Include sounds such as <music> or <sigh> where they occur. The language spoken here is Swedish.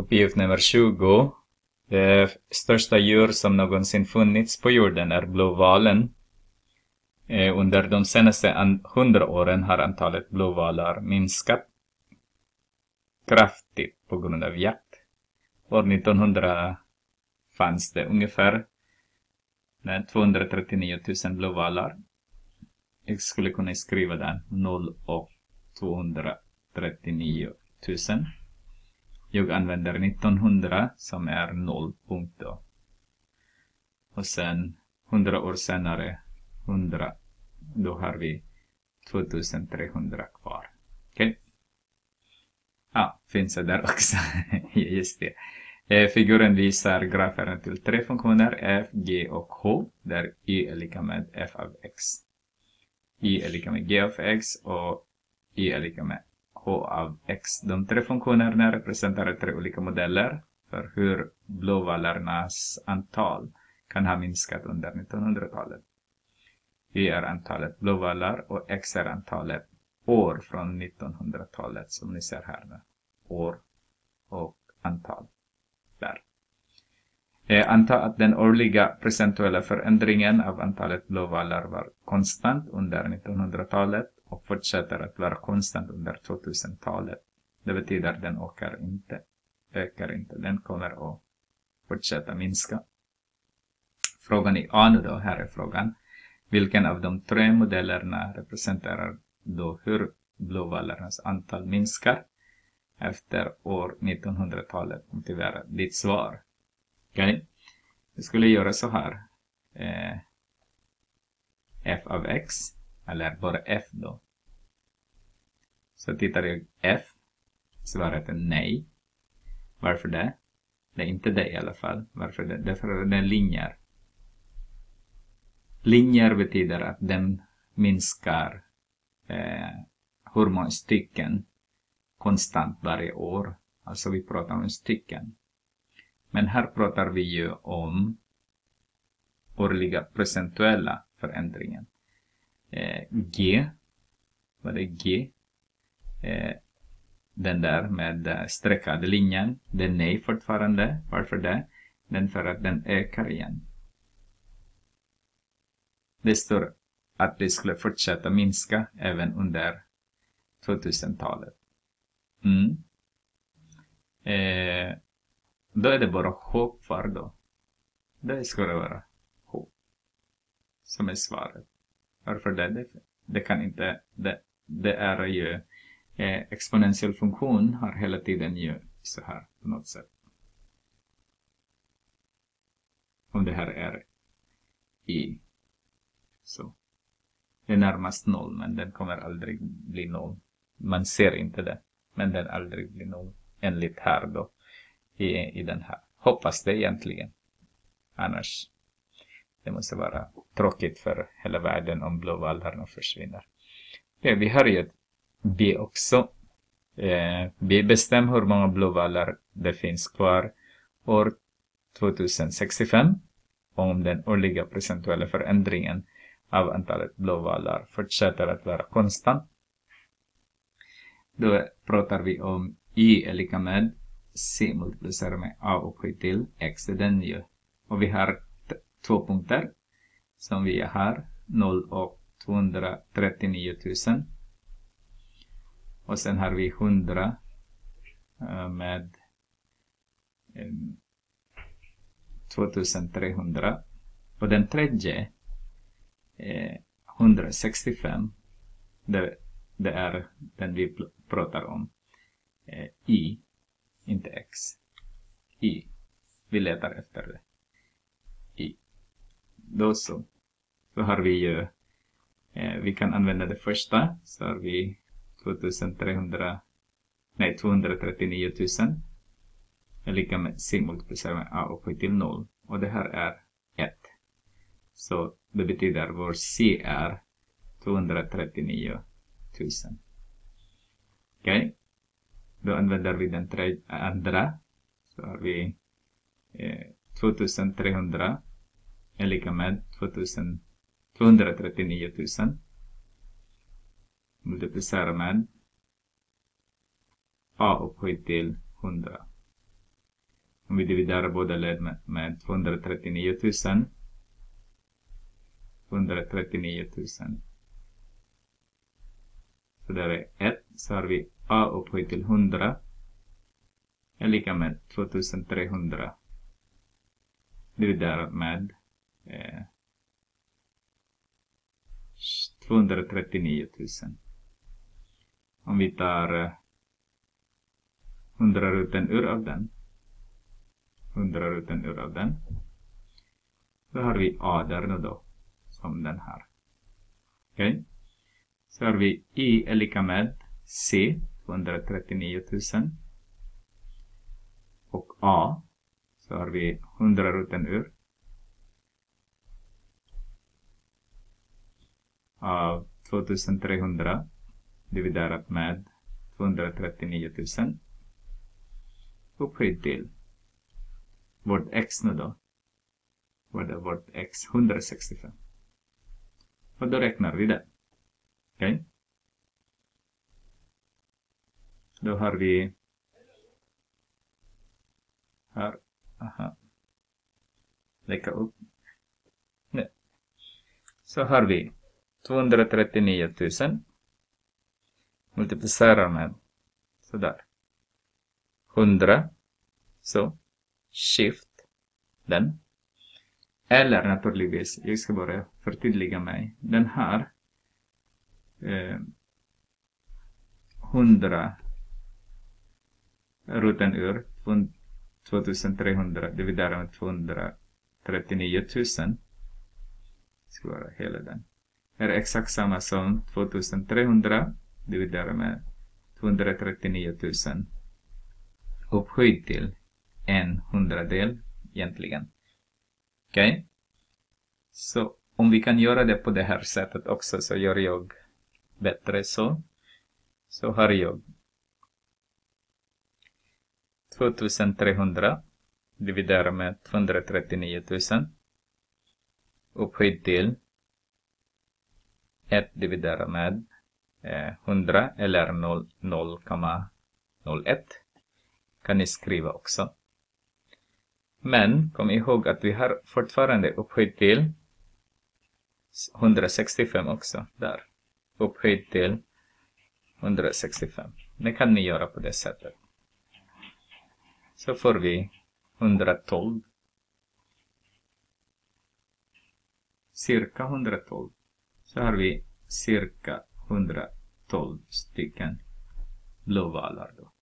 Uppgift nummer 20. Det största djur som någonsin funnits på jorden är blåvalen. Eh, under de senaste hundra åren har antalet blåvalar minskat kraftigt på grund av jakt. År 1900 fanns det ungefär 239 000 blåvalar. Jag skulle kunna skriva den 0 och 239 000. Jag använder 1900 som är nollpunkt då. Och sen 100 år senare 100. Då har vi 2300 kvar. Okej? Okay? Ja, finns det där också. <laughs> Just det. Eh, figuren visar graferna till tre funktioner f, g och h, där y är lika med f av x. y är lika med g av x och y är lika med h av x. De tre funktionerna representerar tre olika modeller för hur blåvalarnas antal kan ha minskat under 1900-talet. Y är antalet blåvalar och x är antalet år från 1900-talet som ni ser här nu. År och antal. Där. Eh, anta att den årliga procentuella förändringen av antalet blåvalar var konstant under 1900-talet och fortsätter att vara konstant under 2000-talet. Det betyder att den ökar inte, ökar inte. Den kommer att fortsätta minska. Frågan i A nu då, här är frågan. Vilken av de tre modellerna representerar då hur blåvalarnas antal minskar efter år 1900-talet? Motivera ditt svar. Okej? Okay? Vi skulle göra så här. Eh, f av x eller bara F då. Så tittar jag F. Svaret är nej. Varför det? Det är inte det i alla fall. Varför det? Därför är det linjer. Linjer betyder att den minskar eh, hur många stycken konstant varje år. Alltså vi pratar om stycken. Men här pratar vi ju om årliga procentuella förändringen eh, G. Vad är G? Eh, den där med streckade linjen. Det är nej fortfarande. Varför det? Den för att den ökar igen. Det står att det skulle fortsätta minska även under 2000-talet. Mm. Eh, då är det bara hopp kvar då. Det ska det vara hopp, Som är svaret. Varför det? Det, det kan inte, det, det är ju eh, exponentiell funktion har hela tiden ju så här på något sätt. Om det här är i så. Det är närmast noll men den kommer aldrig bli noll. Man ser inte det. Men den aldrig blir noll. Enligt här då. I, i den här. Hoppas det egentligen. Annars det måste vara tråkigt för hela världen om blåvalarna försvinner. Ja, vi har ju ett B också. Eh, B bestämmer hur många blåvalar det finns kvar år 2065 om den årliga procentuella förändringen av antalet blåvalar fortsätter att vara konstant. Då pratar vi om y är lika med c multiplicerat med a upphöjt till x, det är den ju. Och vi har två punkter som vi har 0 och 239 000. Och sen har vi 100 eh, med eh, 2300. Och den tredje, 165, det, det är den vi pratar om. Eh, i, inte X. i, Vi letar efter det. Då så. Så har vi ju, eh, vi kan använda det första, så har vi 2300, nej 239 000 är lika med C multiplicerat med A upphöjt till 0. Och det här är 1. Så det betyder vår C är 239 000. Okej? Okay? Då använder vi den andra. Så har vi eh, 2300 är lika med 2000, 239 000 multiplicera med a upphöjt till 100. Om vi dividerar båda led med, med 239 000. 239 000. Så där är 1. Så har vi a upphöjt till 100 är lika med 2300 dividerat med eh, 239 000. Om vi tar eh, 100 ruten ur av den 100 ruten ur av den då har vi a där nu då som den här. Okej? Okay? Så har vi i är lika med c 239 000 och A så har vi 100 ruten ur av 2300 dividerat med 239 000 upphöjt till vårt x nu då. Vad är vårt x? 165. Och då räknar vi det. Okej? Okay? Då har vi här. Aha. Lägga upp. Nu. Så har vi 239 000. Multiplicerar med sådär. 100. Så. Shift. Den. Eller naturligtvis, jag ska bara förtydliga mig. Den här. Eh, 100 ruten ur 2300 dividerat med 239 000 ska vara hela den är exakt samma som 2300 dividerat med 239 000 upphöjt till en hundradel egentligen. Okej? Okay? Så om vi kan göra det på det här sättet också så gör jag bättre så. Så har jag 2300 dividerat med 239 000 upphöjt till 1 dividerat med eh, 100 eller 0,01 kan ni skriva också. Men kom ihåg att vi har fortfarande upphöjt till 165 också där. Upphöjt till 165. Det kan ni göra på det sättet så får vi 112. Cirka 112. Så har vi cirka 112 stycken blåvalar då.